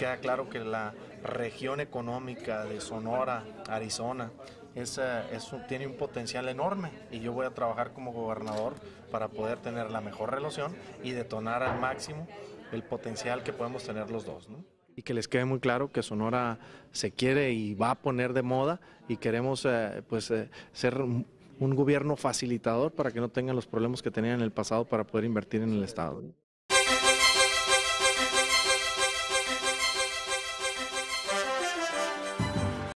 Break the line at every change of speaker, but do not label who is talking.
queda claro que la región económica de Sonora, Arizona, es, tiene un potencial enorme y yo voy a trabajar como gobernador para poder tener la mejor relación y detonar al máximo el potencial que podemos tener los dos. Y que les quede muy claro que Sonora se quiere y va a poner de moda y queremos eh, pues, eh, ser un, un gobierno facilitador para que no tengan los problemas que tenían en el pasado para poder invertir en el Estado.